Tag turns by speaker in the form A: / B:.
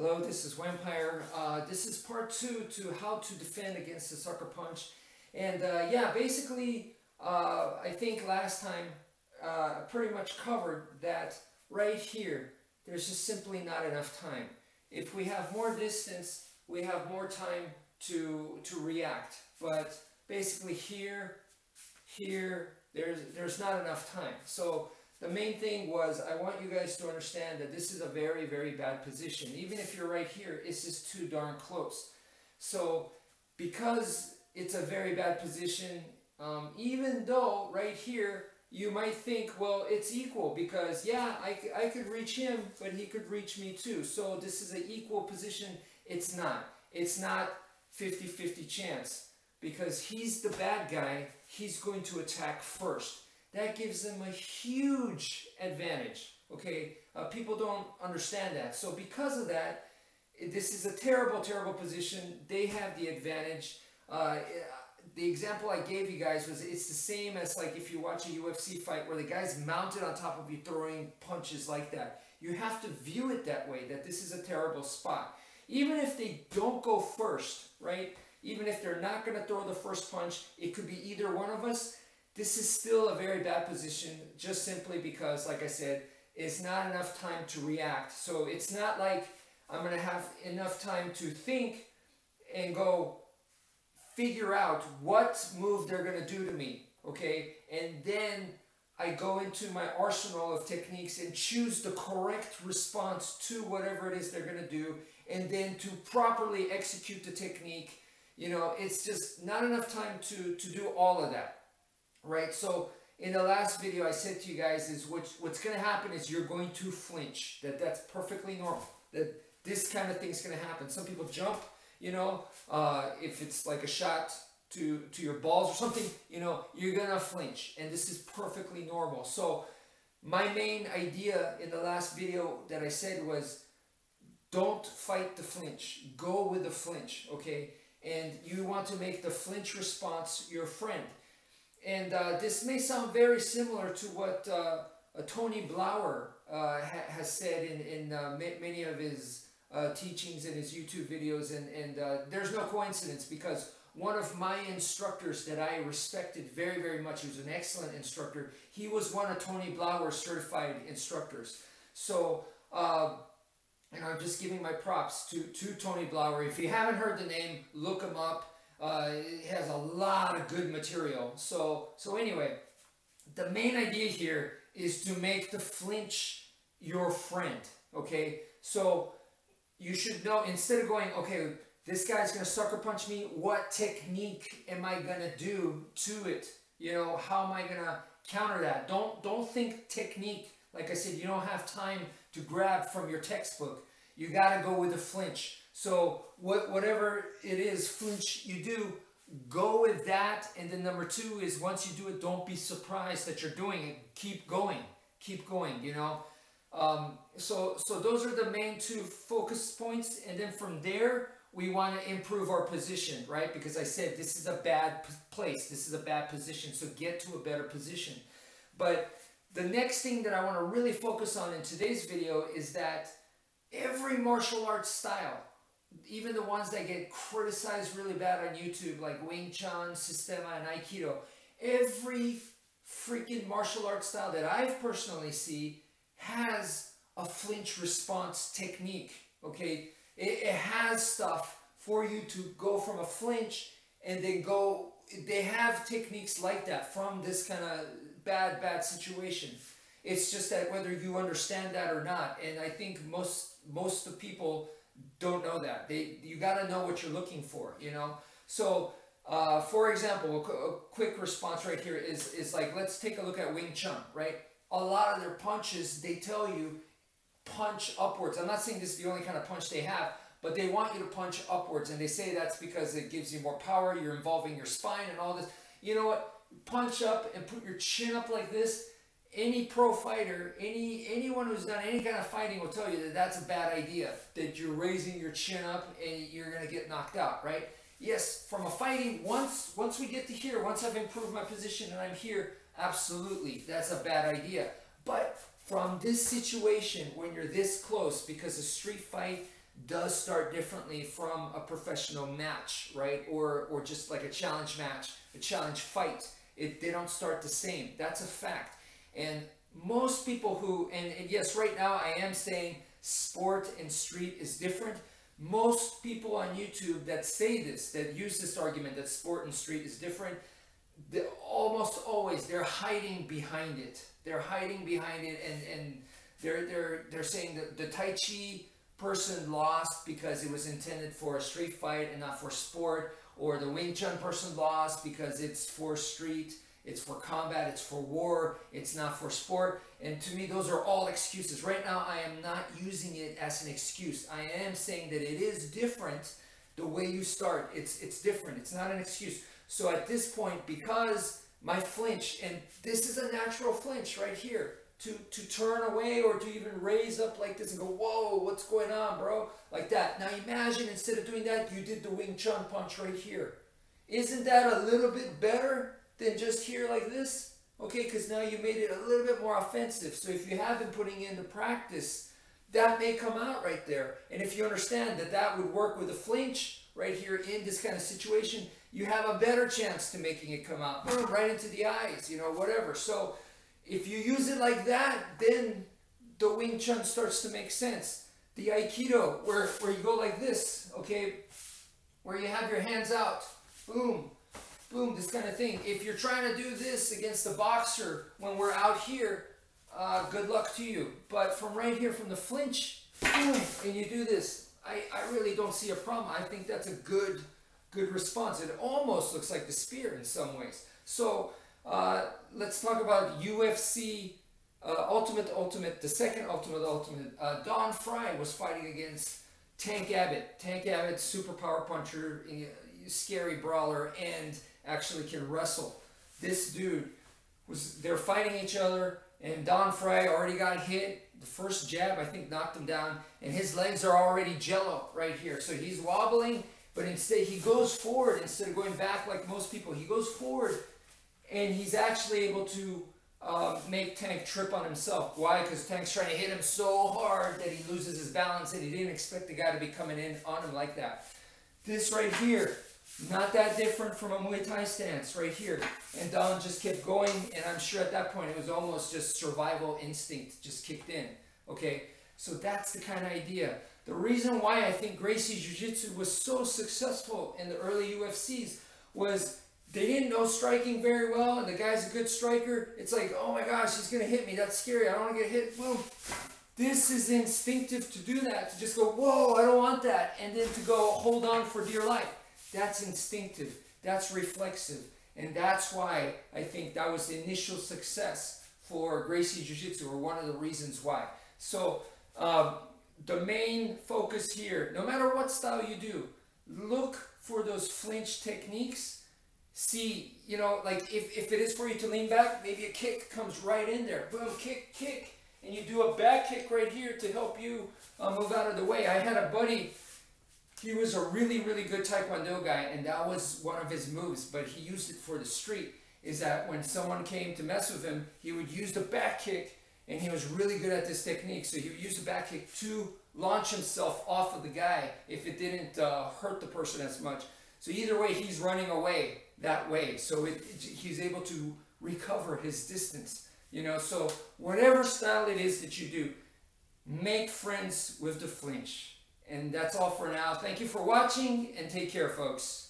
A: Hello, this is Vampire. Uh, this is part two to how to defend against the sucker punch. And uh, yeah, basically, uh, I think last time uh, pretty much covered that right here, there's just simply not enough time. If we have more distance, we have more time to, to react. But basically here, here, there's, there's not enough time. So the main thing was I want you guys to understand that this is a very, very bad position. Even if you're right here, it's just too darn close. So because it's a very bad position, um, even though right here, you might think, well, it's equal because, yeah, I, I could reach him, but he could reach me too. So this is an equal position. It's not. It's not 50-50 chance because he's the bad guy. He's going to attack first that gives them a huge advantage. Okay, uh, people don't understand that. So because of that, this is a terrible, terrible position. They have the advantage. Uh, the example I gave you guys was it's the same as like if you watch a UFC fight where the guy's mounted on top of you throwing punches like that. You have to view it that way, that this is a terrible spot. Even if they don't go first, right? Even if they're not going to throw the first punch, it could be either one of us this is still a very bad position just simply because, like I said, it's not enough time to react. So it's not like I'm going to have enough time to think and go figure out what move they're going to do to me, okay? And then I go into my arsenal of techniques and choose the correct response to whatever it is they're going to do and then to properly execute the technique. You know, it's just not enough time to, to do all of that right? So in the last video, I said to you guys is what, what's going to happen is you're going to flinch. That That's perfectly normal. That this kind of thing is going to happen. Some people jump, you know, uh, if it's like a shot to, to your balls or something, you know, you're going to flinch. And this is perfectly normal. So my main idea in the last video that I said was don't fight the flinch. Go with the flinch, okay? And you want to make the flinch response your friend. And uh, this may sound very similar to what uh, Tony Blauer uh, ha has said in, in uh, many of his uh, teachings and his YouTube videos. And, and uh, there's no coincidence because one of my instructors that I respected very, very much, he was an excellent instructor, he was one of Tony Blauer's certified instructors. So, and I'm just giving my props to, to Tony Blauer. If you haven't heard the name, look him up. Uh, it has a lot of good material. So, so anyway, the main idea here is to make the flinch your friend. Okay, so you should know instead of going, okay, this guy's gonna sucker punch me. What technique am I gonna do to it? You know, how am I gonna counter that? Don't don't think technique. Like I said, you don't have time to grab from your textbook. You gotta go with the flinch. So what, whatever it is, flinch you do, go with that. And then number two is once you do it, don't be surprised that you're doing it. Keep going. Keep going, you know. Um, so, so those are the main two focus points. And then from there, we want to improve our position, right? Because I said this is a bad place. This is a bad position. So get to a better position. But the next thing that I want to really focus on in today's video is that every martial arts style even the ones that get criticized really bad on YouTube, like Wing Chun, Systema, and Aikido, every freaking martial arts style that I've personally see has a flinch response technique. Okay, it, it has stuff for you to go from a flinch and then go. They have techniques like that from this kind of bad, bad situation. It's just that whether you understand that or not, and I think most most of the people don't know that. They you got to know what you're looking for. You know. So uh, for example, a, a, quick response right here is is like let's take a look at Wing Chun. Right. A lot of their punches they tell you punch upwards. I'm not saying this is the only kind of punch they have, but they want you to punch upwards, and they say that's because it gives you more power. You're involving your spine and all this. You know what? Punch up and put your chin up like this any pro fighter, any anyone who's done any kind of fighting will tell you that that's a bad idea. That you're raising your chin up and you're gonna get knocked out, right? Yes, from a fighting, once once we get to here, once I've improved my position and I'm here, absolutely, that's a bad idea. But from this situation, when you're this close, because a street fight, does start differently from a professional match, right? Or or just like a challenge match, a challenge fight. It they don't start the same. That's a fact. And most people who and, and yes, right now I am saying sport and street is different. Most people on YouTube that say this, that use this argument that sport and street is different, almost always they're hiding behind it. They're hiding behind it and, and they're, they're, they're saying that the Tai Chi person lost because it was intended for a street fight and not for sport, or the Wing Chun person lost because it's for street, it's for combat, it's for war, it's not for sport. And to me, those are all excuses. Right now, I am not using it as an excuse. I am saying that it is different the way you start. It's, it's different. It's not an excuse. So at this point, because my flinch, and this is a natural flinch right here, to, to turn away or to even raise up like this and go, whoa, what's going on, bro? Like that. Now imagine instead of doing that, you did the Wing Chun punch right here. Isn't that a little bit better than just here like this? Okay, because now you made it a little bit more offensive. So if you have been putting in the practice, that may come out right there. And if you understand that that would work with a flinch right here in this kind of situation, you have a better chance to making it come out. Right into the eyes, you know, whatever. So if you use it like that, then the Wing Chun starts to make sense. The Aikido, where, where you go like this, okay, where you have your hands out, boom, boom, this kind of thing. If you're trying to do this against a boxer when we're out here, uh, good luck to you. But from right here, from the flinch, boom, and you do this, I, I really don't see a problem. I think that's a good, good response. It almost looks like the spear in some ways. So uh, let's talk about UFC uh, Ultimate Ultimate, the second Ultimate Ultimate. Uh, Don Frye was fighting against Tank Abbott. Tank Abbott, super power puncher, scary brawler, and actually can wrestle. This dude was they're fighting each other, and Don Frye already got hit. The first jab I think knocked him down, and his legs are already jello right here. So he's wobbling, but instead he goes forward instead of going back like most people. He goes forward and he's actually able to uh, make Tank trip on himself. Why? Because Tank's trying to hit him so hard that he loses his balance and he didn't expect the guy to be coming in on him like that. This right here, not that different from a Muay Thai stance right here. And Don just kept going and I'm sure at that point it was almost just survival instinct just kicked in. Okay, so that's the kind of idea. The reason why I think Gracie Jiu-Jitsu was so successful in the early UFCs was they didn't know striking very well, and the guy's a good striker. It's like, oh my gosh, he's gonna hit me. That's scary. I don't want to get hit. Boom. This is instinctive to do that. To just go, whoa, I don't want that, and then to go hold on for dear life. That's instinctive. That's reflexive, and that's why I think that was the initial success for Gracie Jiu Jitsu, or one of the reasons why. So um, the main focus here, no matter what style you do, look for those flinch techniques see, you know, like if, if it is for you to lean back, maybe a kick comes right in there. Boom, kick, kick. And you do a back kick right here to help you uh, move out of the way. I had a buddy, he was a really, really good Taekwondo guy, and that was one of his moves, but he used it for the street. Is that when someone came to mess with him, he would use the back kick, and he was really good at this technique. So he would use the back kick to launch himself off of the guy if it didn't uh, hurt the person as much. So either way, he's running away that way. So it, it, he's able to recover his distance. You know, so whatever style it is that you do, make friends with the flinch. And that's all for now. Thank you for watching and take care, folks.